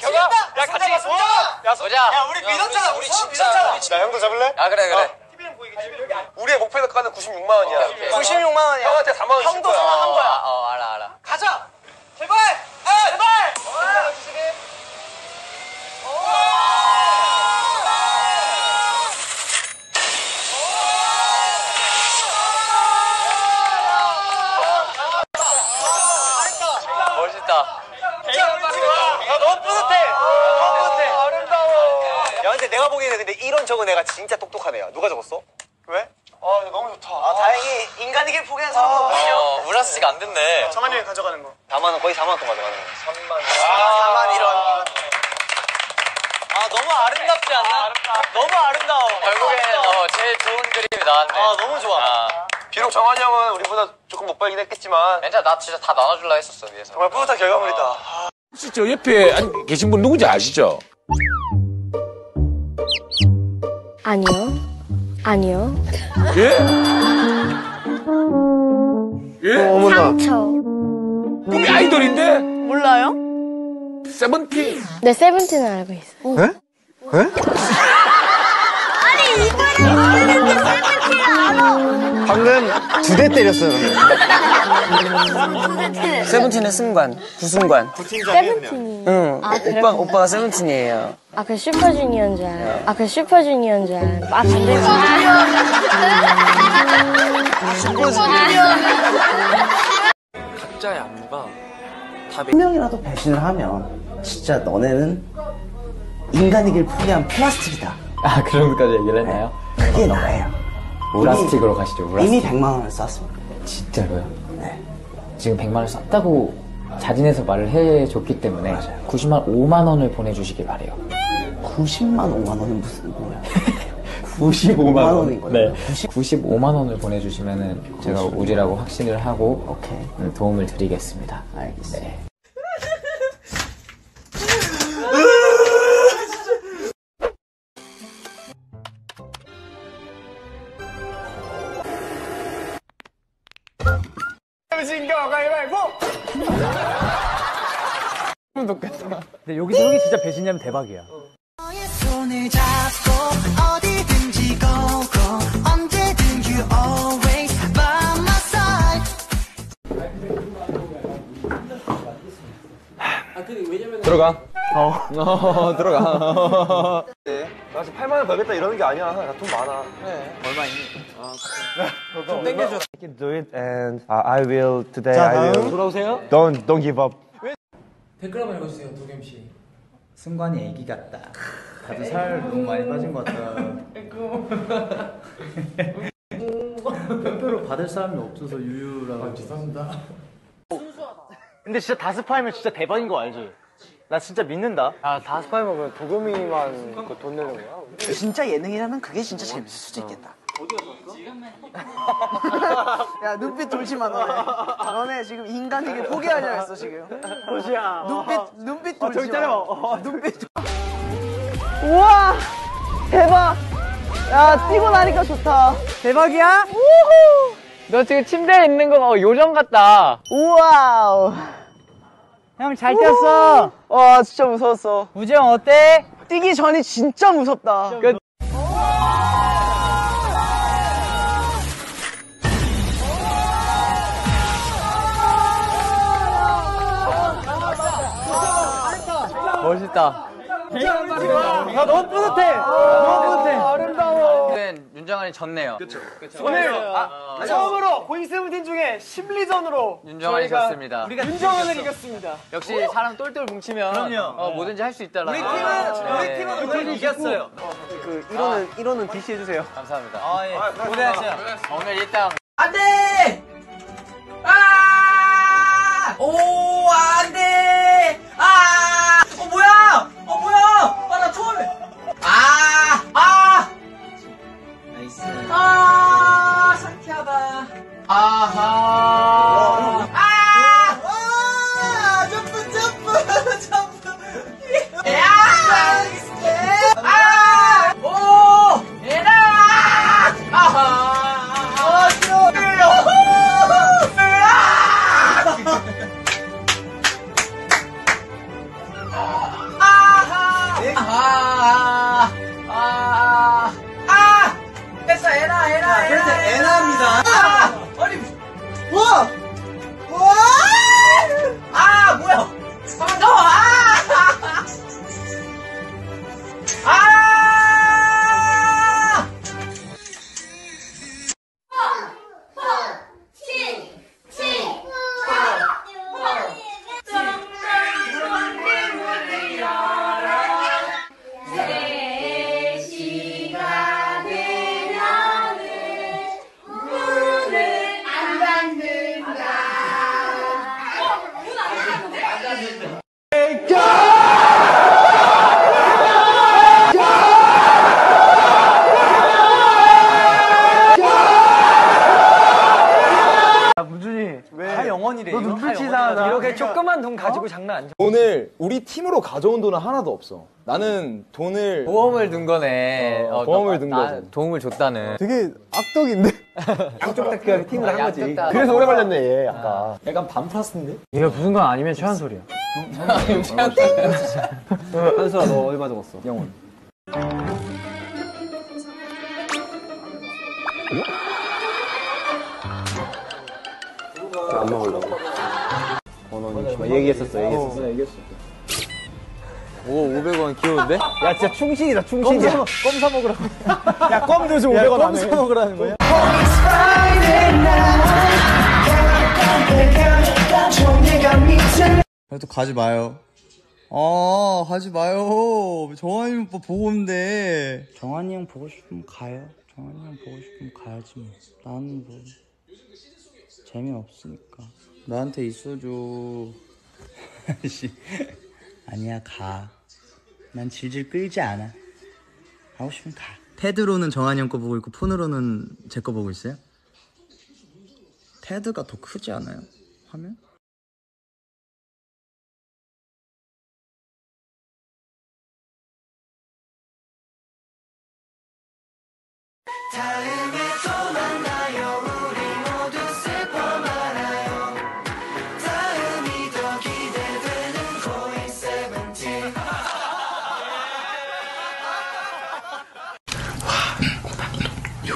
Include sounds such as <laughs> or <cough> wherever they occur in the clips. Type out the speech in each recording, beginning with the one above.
경아! 야, 같이 손! 야, 손 야, 우리 믿었잖아. 우리 진짜. 나 형도 잡을래? 아, 그래, 그래. 어. 우리의 목표 가는 96만 원이야. 96만 원이야. 형한테 4만 원줄 거야. 형도 사랑한 거야. 어, 알아, 알아. 가자! 적은 내가 진짜 똑똑한 애야. 누가 적었어? 왜? 아 너무 좋다. 아, 다행히 인간이길 포기한 사람은 없네요. 어 우라스 씨가 안 됐네. 정한이 형이 가져가는 거. 4만 원 거의 4만 원 동안 가져가는 거. 3만 원. 아, 4만 이런. 아, 너무 아름답지 않나? 너무 아름다워. 결국엔 어, 제일 좋은 그림이 나왔네. 아, 너무 좋아. 아, 비록 정한이 형은 우리보다 조금 못 벌긴 했겠지만 괜찮아 나 진짜 다 나눠줄라 했었어 위에서. 정말 뿌듯한 결과물이다. 혹시 저 옆에 안- 계신 분 누군지 아시죠? 아니요. 아니요. 예? 예? 상처. 꿈이 아이돌인데? 몰라요? 세븐틴. 네, 세븐틴은 알고 있어요. 에? 에? 아니, 이거를 모르는데 세븐틴을 알아! 방금 두 대 때렸어요. 세븐틴의 승관, 부승관. 세븐틴이. 응. 아? 오빠, 오빠가 세븐틴이에요. 아, 그 슈퍼주니어인 줄 알아. 아, 그 슈퍼주니어인 줄 알아. 아, 각자의 안무가 한 명이라도 배신을 하면 진짜 너네는 인간이길 포기한 플라스틱이다. 아, 그 정도까지 얘기를 했나요? 그게 나예요. 우라스틱으로 가시죠, 우라스틱. 이미 100만 원을 썼습니다. 진짜로요? 네. 지금 100만 원 썼다고 자진해서 말을 해줬기 때문에 90만 5만 원을 보내주시길 바래요. 90만 5만 원은 무슨 뭐야? <laughs> 95만 원. 원이거든요. 네. 95만 원을 보내주시면은 제가 우지라고 확신을 하고 오케이. 음, 도움을 드리겠습니다. 알겠습니다. 네. 근데 여기서 형이 진짜 배신이면 대박이야. 손을 잡고 어디든지 고고 언제든 you always by my side 들어가. 어. 어 <laughs> 들어가. 나 지금 8만 원 벌겠다 이러는 게 아니야. 나 돈 많아. 얼마 있니? 좀 땡겨줘. I can do it and I will today 자, I will 다음. 돌아오세요. Don't don't give up. 댓글 한번 읽어주세요, 도겸 씨. 승관이 애기 같다. 다들 살 너무 많이 빠진 것 같다. 택배로 <laughs> <laughs> 받을 사람이 없어서 유유라고. 죄송합니다. 근데 진짜 다스파이면 진짜 대박인 거 알지? 나 진짜 믿는다. 아, 다스파이면 그 도겸이만 그돈 내는 거야? 진짜 예능이라면 그게 진짜 재밌을 수도 있겠다. 야 눈빛 돌지 마 너네. 너네 지금 인간에게 포기하려 했어 지금. 도시야. 눈빛 눈빛 돌지 저기 마. 때려. 어, 눈빛. 우와 대박. 야 뛰고 나니까 좋다. 대박이야? 우후. 너 지금 침대에 있는 거 요정 같다. 우와우. 형 잘 뛰었어. 와 진짜 무서웠어. 우지영 어때? 뛰기 전이 진짜 무섭다. 멋있다. 야, 너무 뿌듯해. 너무 뿌듯해. 아름다워. 오늘은 윤정환이 졌네요. 오늘 아, 처음으로 고잉 세븐틴 중에 심리전으로 윤정환이 저희가 졌습니다. 윤정환을 이겼습니다. 역시 사람 똘똘 뭉치면 어, 뭐든지 할 수 있다라. 우리 팀은 우리 팀은 오늘 이겼어요. 그 1호는 1호는 DC 해주세요. 감사합니다. 아, 예. 고생하셨어요. 오늘 일단 안돼! 아! 오, 안돼! 눈빛이 이상하다. 이렇게 조그만 돈 가지고 장난 안 쳐. 돈을 우리 팀으로 가져온 돈은 하나도 없어. 나는 돈을 보험을 든 거네. 어, 보험을 나- 거지. 도움을 줬다는. 되게 악덕인데? 양쪽 다 그냥 팀을 한 거지. 그래서 오래 걸렸네 얘 아까. 약간 반 플러스인데? 얘가 무슨 건 아니면 최한 소리야. 한수아 너 얼마 적었어? 영원. 안 먹으려고. 원원이 얘기했었어, 얘기했었어, 얘기했어. 오 500원 귀여운데? 야, 진짜 충신이다, 충신이야. 껌사 먹으라고. 야, 껌도 좀 500원 안 해. 껌사 먹으라는 거야? 그래도 가지 마요. 아, 가지 마요. 정한이 오빠 보고 온대. 정한이 형 보고 싶으면 가요. 정한이 형 보고 싶으면 가야지 뭐. 나는 뭐 재미없으니까. 나한테 있어줘. 씨. 아니야, 가. 난 질질 끌지 않아. 가고 싶으면 가. 패드로는 정한이 형 거 보고 있고 폰으로는 제 거 보고 있어요? 패드가 더 크지 않아요? 화면?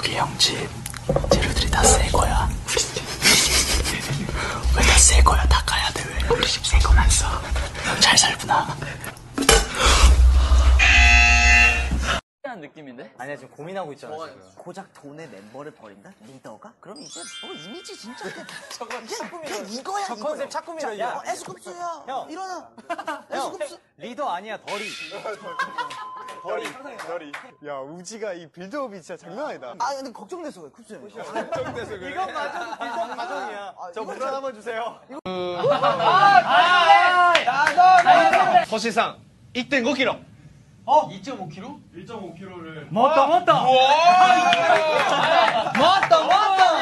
여기 형집 재료들이 다 새 거야. 왜 다 새 거야? 다 가야 돼 왜? 우리 집 새 거만 써. 잘 살구나. 한 느낌인데? 아니야, 지금 고민하고 있잖아, 지금. 고작 돈에 멤버를 버린다? 리더가? 그럼 이제 뭐 이미지 진짜 그냥 <laughs> 그냥, 그냥 이거야 저 이거야. 컨셉 착꿈이라, 자, 야. 어, 에스쿱스야 형. 일어나 형, 에스쿱스 리더 아니야, 덜이. <laughs> 덜이. 덜이. 야, 우지가 이 빌드업이 진짜 장난 아니다. 아 근데 걱정돼서 그래 쿱스 이건 맞아도 빌드업 가정이야. 저물 하나만 주세요. 서시상 1.5kg. 어? 2.5kg? 1.5kg를. 맞다, 맞다. 맞다 맞다.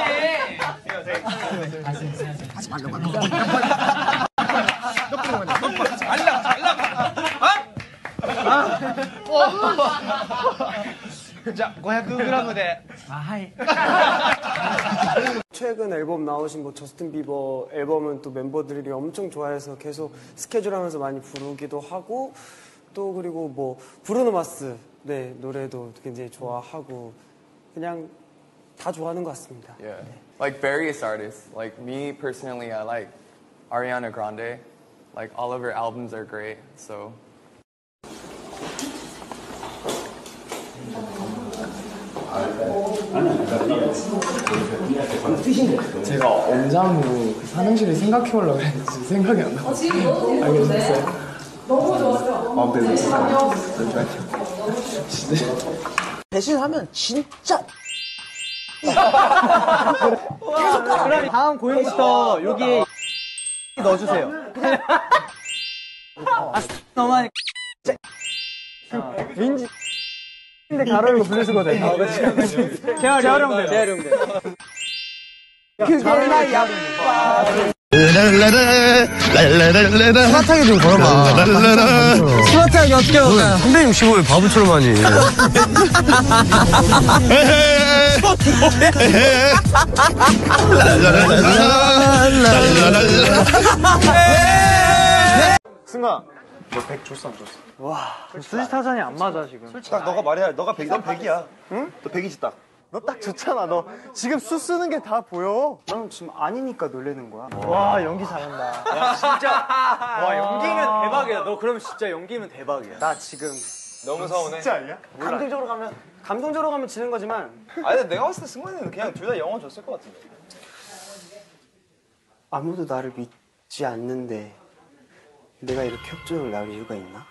자, 500g で。 최근 앨범 나오신 뭐 저스틴 비버 앨범은 또 멤버들이 엄청 좋아해서 계속 스케줄 하면서 많이 부르기도 하고 또 그리고 뭐 브루노 마스 네 노래도 굉장히 좋아하고 그냥 다 좋아하는 것 같습니다. Yeah. Like various artists. Like me personally, I like Ariana Grande. Like all of her albums are great. So 제가 엄상으로 그 삼행시를 생각해 보려고 했는데 생각이 안 나. 어, 지금 너무 재밌었어요. 너무 좋았어요. 아, 네, 네. 잠시만요. 배신하면 진짜 <laughs> 그럼 다음 고용부터 여기 넣어주세요. <laughs> 아, 너만. 민지. 근데 가로이고 분리수거돼. 재활이 활용돼. 재활용돼. 그게 나야 스마트하게 좀 걸어봐. 스마트하게 어떻게 걸어요? 365일 바보처럼 하니. 승아. 너100 줬어, 안 줬어? 와, 수지 타산이 안 맞아, 지금. 딱 너가 말해야 너가 100, 넌 100이야. 응? 너 100이지 딱. 너 딱 좋잖아. 너 지금 수 쓰는 게 다 보여. 넌 지금 아니니까 놀래는 거야. 와 연기 잘한다. 야 진짜. 와 연기는 대박이야. 너 그러면 진짜 연기면 대박이야. 나 지금 너무 서운해. 진짜 아니야? 감동적으로 가면 감동적으로 가면 지는 거지만 아니 근데 내가 봤을 때 승관이는 그냥 둘 다 영어 줬을 것 같은데. 아무도 나를 믿지 않는데 내가 이렇게 협조를 나올 이유가 있나?